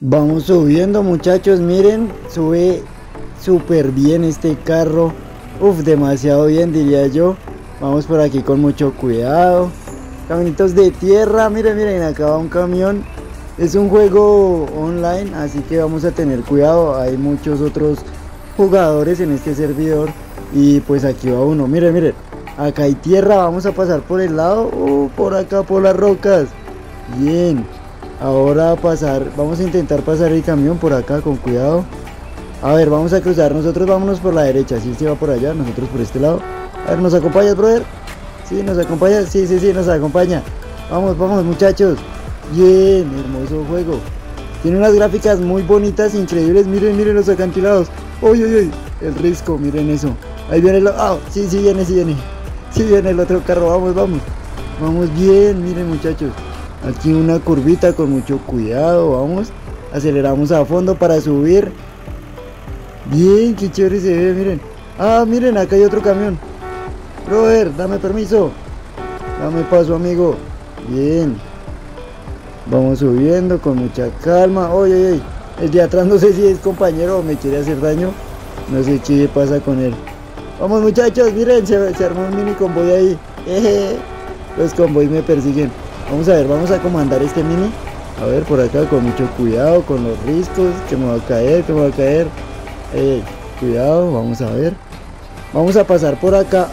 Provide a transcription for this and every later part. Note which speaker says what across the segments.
Speaker 1: Vamos subiendo muchachos, miren, sube súper bien este carro. Uf, demasiado bien diría yo. Vamos por aquí con mucho cuidado. Caminitos de tierra, miren, miren, acá un camión. Es un juego online, así que vamos a tener cuidado. Hay muchos otros jugadores en este servidor. Y pues aquí va uno, miren, miren. Acá hay tierra, vamos a pasar por el lado. Uh, por acá, por las rocas. Bien. Ahora pasar, vamos a intentar pasar el camión por acá con cuidado. A ver, vamos a cruzar. Nosotros vámonos por la derecha. Si se va por allá, nosotros por este lado. A ver, ¿nos acompañas, brother? Sí, nos acompaña. Sí, sí, sí, nos acompaña. Vamos, vamos, muchachos. Bien, hermoso juego. Tiene unas gráficas muy bonitas, increíbles. Miren, miren los acantilados. Uy, uy, uy. El risco, miren eso. Ahí viene el. Ah, sí, sí, viene, sí, viene. Sí, viene el otro carro. Vamos, vamos. Vamos bien, miren, muchachos. Aquí una curvita con mucho cuidado, vamos. Aceleramos a fondo para subir. Bien, qué chévere se ve, miren. Ah, miren, acá hay otro camión. Brother, dame permiso. Dame paso, amigo. Bien. Vamos subiendo con mucha calma. Oye, oye, el de atrás no sé si es compañero o me quiere hacer daño. No sé qué pasa con él. Vamos muchachos, miren, se, armó un mini convoy ahí. Los convoys me persiguen. Vamos a ver, vamos a comandar este mini. A ver, por acá con mucho cuidado, con los riscos, que me va a caer, que me va a caer. Cuidado, vamos a ver. Vamos a pasar por acá.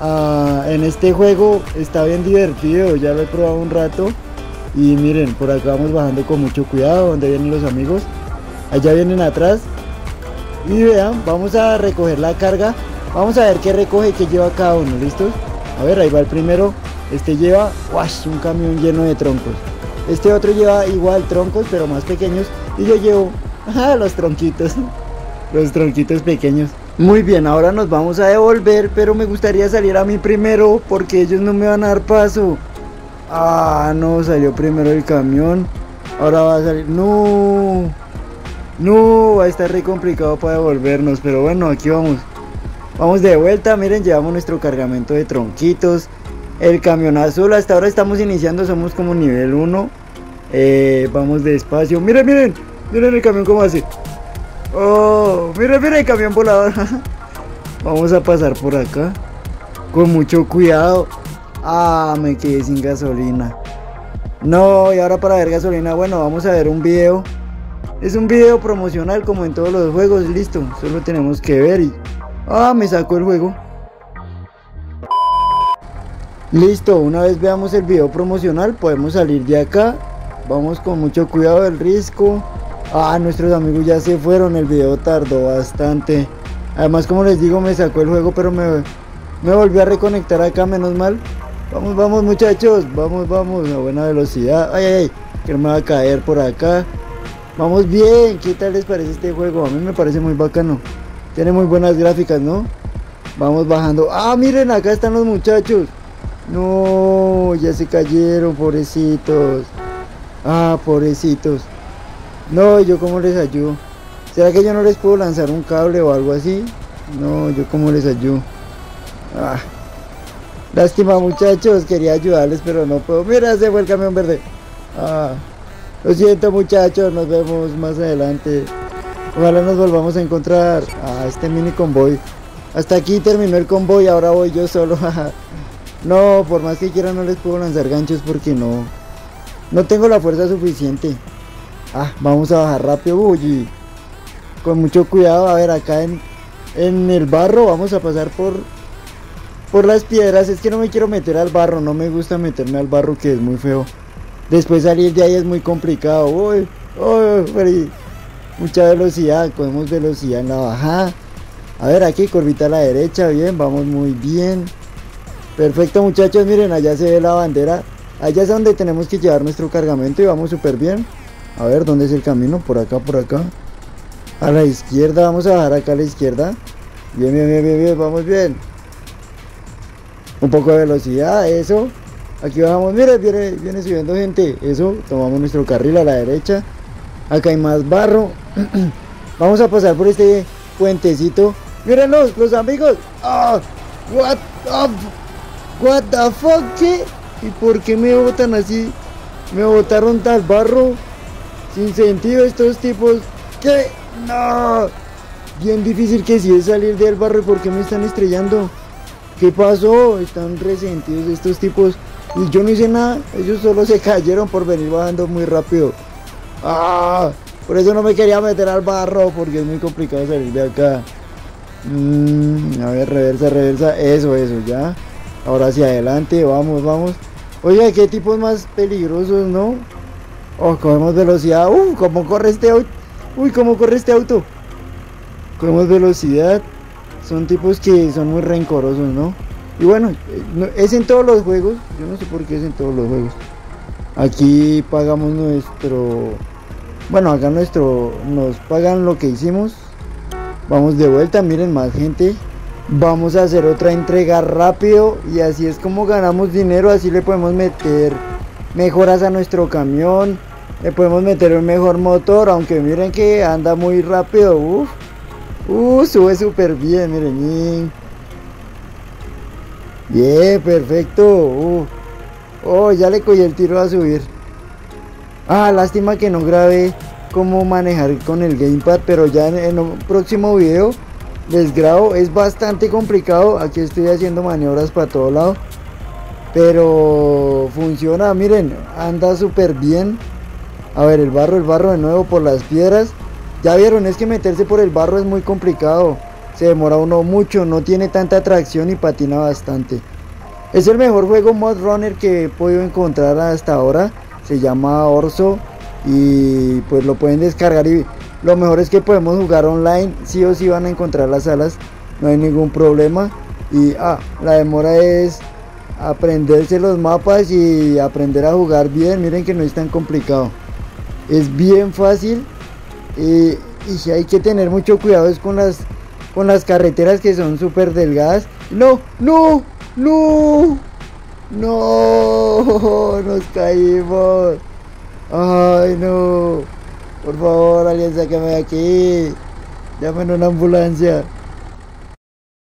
Speaker 1: Ah, en este juego está bien divertido, ya lo he probado un rato. Y miren, por acá vamos bajando con mucho cuidado, donde vienen los amigos. Allá vienen atrás. Y vean, vamos a recoger la carga. Vamos a ver qué recoge qué lleva cada uno, ¿listos? A ver, ahí va el primero. Este lleva un camión lleno de troncos. Este otro lleva igual troncos, pero más pequeños. Y yo llevo los tronquitos. Los tronquitos pequeños. Muy bien, ahora nos vamos a devolver, pero me gustaría salir a mí primero porque ellos no me van a dar paso. Ah, no, salió primero el camión. Ahora va a salir. No. No, va a estar re complicado para devolvernos, pero bueno, aquí vamos. Vamos de vuelta, miren, llevamos nuestro cargamento de tronquitos. El camión azul, hasta ahora estamos iniciando, somos como nivel 1. Eh, vamos despacio. Miren, miren, miren el camión como hace. Oh, miren, miren el camión volador. vamos a pasar por acá. Con mucho cuidado. Ah, me quedé sin gasolina. No, y ahora para ver gasolina, bueno, vamos a ver un video. Es un video promocional como en todos los juegos, listo. Solo tenemos que ver y... Ah, me sacó el juego. Listo, una vez veamos el video promocional podemos salir de acá. Vamos con mucho cuidado del risco. Ah, nuestros amigos ya se fueron, el video tardó bastante. Además, como les digo, me sacó el juego, pero me, me volví a reconectar acá, menos mal. Vamos, vamos muchachos, vamos, vamos, a buena velocidad. Ay, ay, ay, que no me va a caer por acá. Vamos bien, ¿qué tal les parece este juego? A mí me parece muy bacano. Tiene muy buenas gráficas, ¿no? Vamos bajando. Ah, miren, acá están los muchachos. No, ya se cayeron, pobrecitos. Ah, pobrecitos. No, yo cómo les ayudo. ¿Será que yo no les puedo lanzar un cable o algo así? No, yo cómo les ayudo. Ah. Lástima muchachos, quería ayudarles pero no puedo. Mira, se fue el camión verde. Ah. Lo siento muchachos, nos vemos más adelante. Ojalá nos volvamos a encontrar. Ah, este mini convoy. Hasta aquí terminó el convoy, ahora voy yo solo. No, por más que quiera no les puedo lanzar ganchos porque no. No tengo la fuerza suficiente. Ah, vamos a bajar rápido, uy. Con mucho cuidado, a ver, acá en, en el barro vamos a pasar por por las piedras. Es que no me quiero meter al barro, no me gusta meterme al barro que es muy feo. Después salir de ahí es muy complicado. Uy, uy, mucha velocidad, cogemos velocidad en la bajada. A ver, aquí curvita a la derecha, bien, vamos muy bien. Perfecto muchachos, miren, allá se ve la bandera. Allá es donde tenemos que llevar nuestro cargamento y vamos súper bien. A ver, ¿dónde es el camino? Por acá, por acá. A la izquierda, vamos a bajar acá a la izquierda. Bien, bien, bien, bien, bien, vamos bien. Un poco de velocidad, eso. Aquí bajamos, mira, viene, viene subiendo gente. Eso, tomamos nuestro carril a la derecha. Acá hay más barro. vamos a pasar por este puentecito. Mírenlos, los amigos. Ah, what What the fuck, ¿qué? ¿Y por qué me botan así? Me botaron tal barro. Sin sentido estos tipos. ¿Qué? No. Bien difícil que si es salir del barrio porque me están estrellando. ¿Qué pasó? Están resentidos estos tipos. Y yo no hice nada. Ellos solo se cayeron por venir bajando muy rápido. ¡Ah! Por eso no me quería meter al barro. Porque es muy complicado salir de acá. Mm, a ver, reversa, reversa. Eso, eso, ya. Ahora hacia adelante. Vamos, vamos. Oiga, qué tipos más peligrosos, ¿no? Oh, cogemos velocidad. Uh, cómo corre este auto. Uy, cómo corre este auto. Cogemos velocidad. Son tipos que son muy rencorosos, ¿no? Y bueno, es en todos los juegos. Yo no sé por qué es en todos los juegos. Aquí pagamos nuestro... Bueno, acá nuestro... Nos pagan lo que hicimos. Vamos de vuelta, miren más gente. Vamos a hacer otra entrega rápido y así es como ganamos dinero. Así le podemos meter mejoras a nuestro camión. Le podemos meter un mejor motor, aunque miren que anda muy rápido. Uf. Uh, sube súper bien, miren. Bien, perfecto. Uh. Oh, ya le cogí el tiro a subir. Ah, lástima que no grabé cómo manejar con el gamepad, pero ya en, un próximo video les grabo. Es bastante complicado. Aquí estoy haciendo maniobras para todo lado. Pero funciona, miren, anda súper bien. A ver, el barro, el barro de nuevo por las piedras. Ya vieron, es que meterse por el barro es muy complicado. Se demora uno mucho, no tiene tanta tracción y patina bastante. Es el mejor juego Mod Runner que he podido encontrar hasta ahora. Se llama Orso y pues lo pueden descargar y lo mejor es que podemos jugar online. Sí o sí van a encontrar las salas, no hay ningún problema. Y ah, la demora es aprenderse los mapas y aprender a jugar bien. Miren que no es tan complicado. Es bien fácil y si hay que tener mucho cuidado es con las con las carreteras que son súper delgadas. No, no, no, no, nos caímos. Ay, no. Por favor, alguien sáqueme de aquí. Llamen una ambulancia.